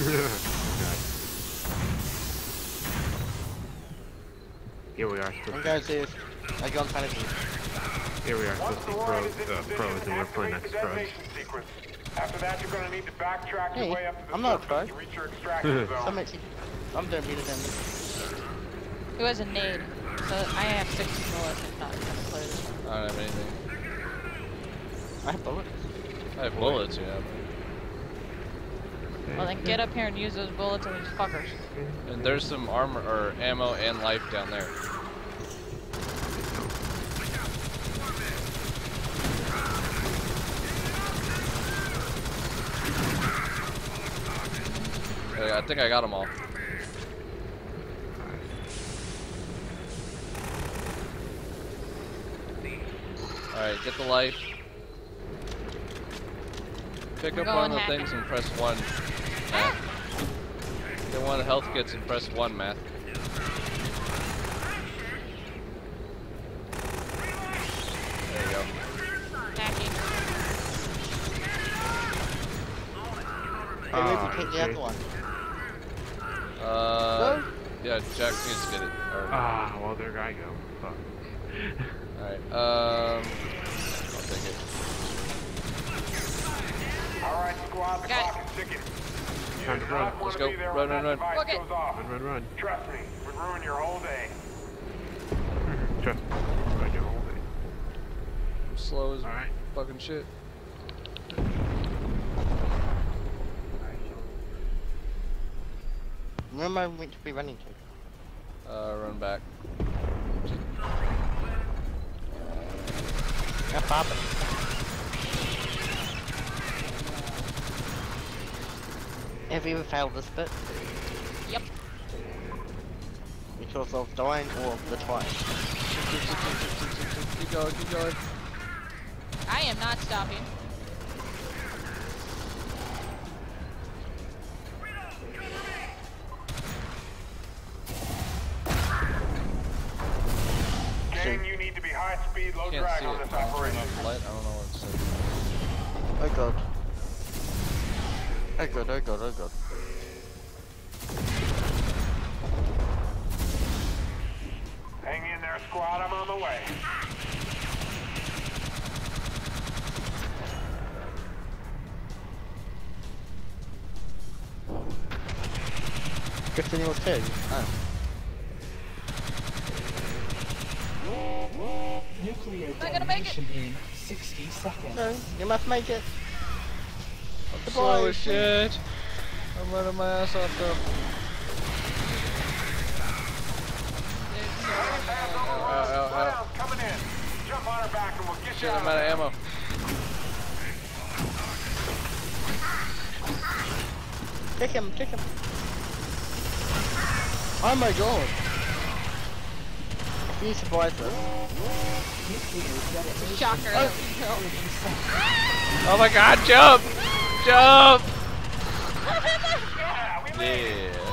Here we are. I'm going to. I got panic. Here we are supposed to be pros, uh, pros and we're playing ex pros. After that, you're gonna need to backtrack Hey, your way up to the I'm not a surface pro. to reach your extraction zone. much. I'm doing better than. It was a nade. So I have 60 bullets if not gonna play this one. I don't have anything. I have bullets. I have bullets, yeah. Well then get up here and use those bullets on these fuckers. And there's some armor or ammo and life down there. I think I got them all. Alright, get the life. Pick I'm up one of the things and press 1. Matt. Get one of the health kits and press 1, Matt. There you go. Hacking. Hey, maybe Ah, take the other one. Uh, yeah, Jack needs to get it. Or, Ah, well, there I go. Fuck. Alright, um, I'll take it. Alright, squad, the Got clock is ticking. You Time to run. Let's go. Run, run, run. device Book it. Run, run, run. Trust me, would ruin your whole day. Trust me. Run your whole day. I'm slow as Alright. fucking shit. Where am I meant to be running to? Uh, run back. Yeah, Papa. Have you ever failed this bit? Yep. Because of dying or the twice? Keep going, keep going. I am not stopping. Gang, you need to be high speed, low Can't drag see on this I'll operation. off the light. I don't know what it says. Oh god. Oh god, oh god, oh god. Hang in there, squad, I'm on the way. Drifting your two? Oh. Ah. Nuclear Not gonna make it. detonation in 60 seconds. No, you must make it. I'm slow as shit. I'm running my ass off though. Ow, ow, ow. Coming in. Jump on her back and we'll get Shit, you out I'm out of ammo. Kick him, kick him. Oh my god. If you survive this. Shocker. in that 30 we killed. seconds. Oh my god, jump! Jump! Yeah, we made it. Yeah.